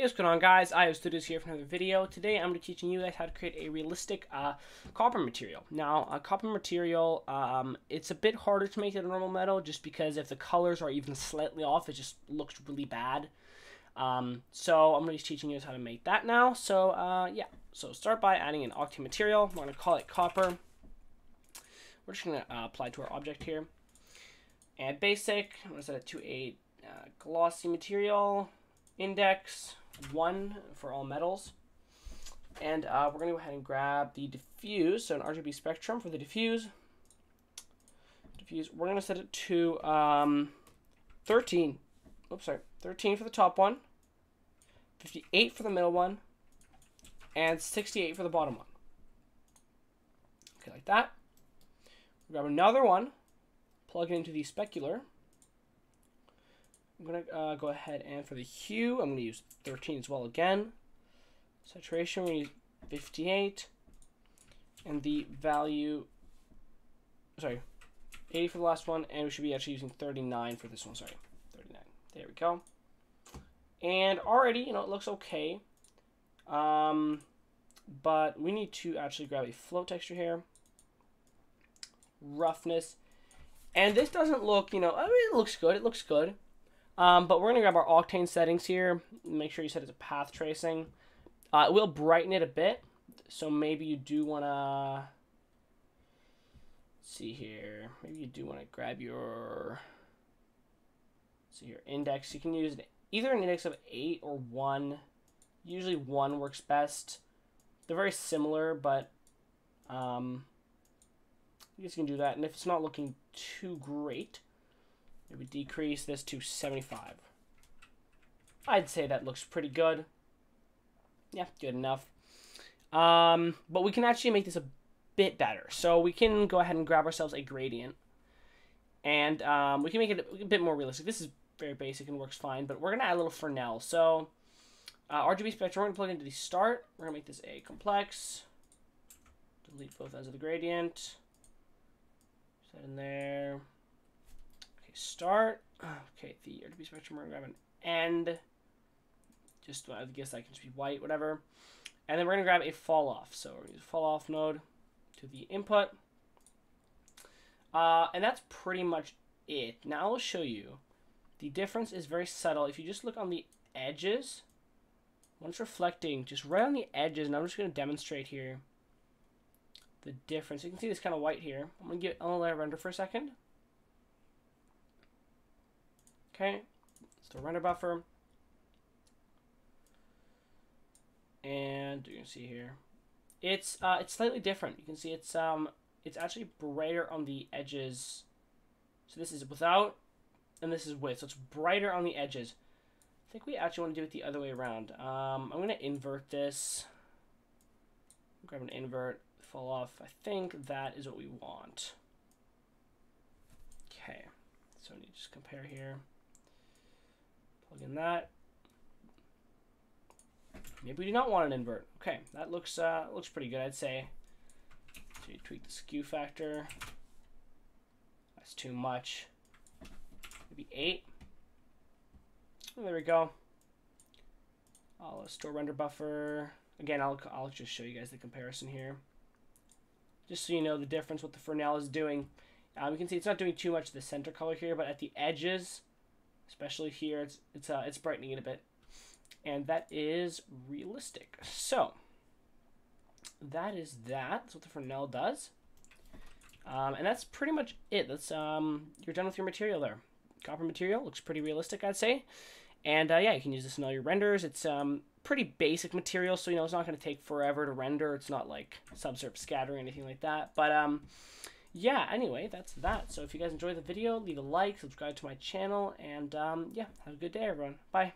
Hey, what's going on guys? IO Studios here for another video. Today I'm going to be teaching you guys how to create a realistic uh, copper material. Now, a copper material, um, it's a bit harder to make than a normal metal just because if the colors are even slightly off, it just looks really bad. Um, so I'm going to be teaching you guys how to make that now. So uh, yeah, so start by adding an octane material. We're going to call it copper. We're just going to uh, apply to our object here. Add basic. I'm going to set it to a uh, glossy material index 1 for all metals. And uh, we're going to go ahead and grab the diffuse, so an RGB spectrum for the diffuse. Diffuse, we're going to set it to um, 13. Oops, sorry. 13 for the top one, 58 for the middle one, and 68 for the bottom one. Okay, like that. Grab another one, plug it into the specular. I'm going to uh, go ahead and for the hue, I'm going to use 13 as well again. Saturation, we use 58. And the value, sorry, 80 for the last one, and we should be actually using 39 for this one, sorry, 39. There we go. And already, you know, it looks okay. Um, but we need to actually grab a float texture here. Roughness. And this doesn't look, you know, I mean, it looks good. It looks good. Um, but we're going to grab our octane settings here. Make sure you set it to path tracing. Uh, it will brighten it a bit. So maybe you do want to... see here. Maybe you do want to grab your... See your index. You can use either an index of 8 or 1. Usually 1 works best. They're very similar, but... Um, you guys can do that. And if it's not looking too great Maybe decrease this to 75. I'd say that looks pretty good. Yeah, good enough. Um, but we can actually make this a bit better. So we can go ahead and grab ourselves a gradient. And um, we can make it a bit more realistic. This is very basic and works fine, but we're going to add a little Fresnel. So uh, RGB spectrum, we're going to plug into the start. We're going to make this a complex. Delete both ends of the gradient. Set in there start. Okay, the RGB spectrum, we're to grab an end. Just, I guess that can just be white, whatever. And then we're to grab a fall off. So we're to use fall off node to the input. Uh, and that's pretty much it. Now I'll show you. The difference is very subtle. If you just look on the edges, when it's reflecting, just right on the edges, and I'm just to demonstrate here the difference. You can see this kind of white here. I'm to get, to let it render for a second. Okay, store render buffer. And you can see here, it's uh, it's slightly different. You can see it's um it's actually brighter on the edges. So this is without, and this is with. So it's brighter on the edges. I think we actually want to do it the other way around. Um, I'm going to invert this. Grab an invert, fall off. I think that is what we want. Okay, so let me just compare here. Plug in that. Maybe we do not want an invert. Okay, that looks uh, looks pretty good, I'd say. So you tweak the skew factor. That's too much. Maybe 8. Oh, there we go. I'll store render buffer. Again, I'll, I'll just show you guys the comparison here. Just so you know the difference what the Fresnel is doing. Um, you can see it's not doing too much the center color here, but at the edges, especially here. It's it's uh, it's brightening it a bit, and that is realistic. So that is that. That's what the Fresnel does, um, and that's pretty much it. That's um, you're done with your material there. Copper material looks pretty realistic, I'd say, and uh, yeah, you can use this in all your renders. It's um pretty basic material, so you know it's not going to take forever to render. It's not like subsurface scattering or anything like that, but um yeah, anyway, that's that. So if you guys enjoyed the video, leave a like, subscribe to my channel, and um, yeah, have a good day, everyone. Bye.